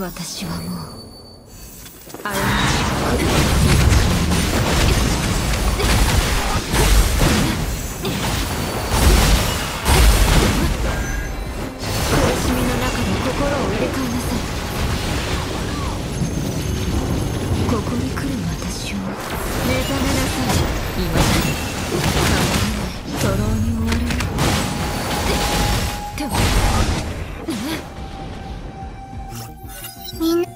私はもう過ちを苦しみの中で心を入れ替えなさいここに来る私を目覚めなさい。今だに乾かない徒労に終わるよでもみんな。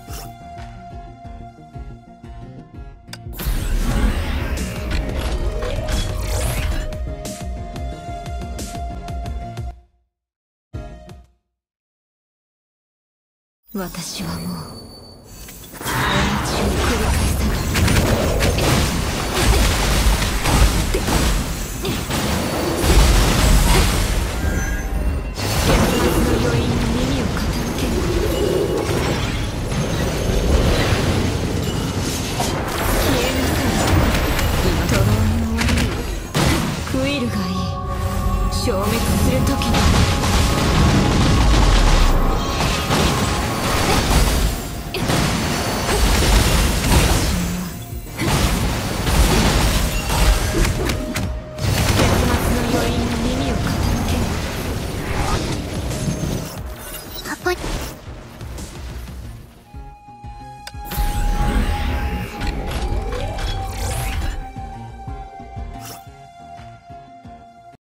私はもう。ルがいい。消滅する時に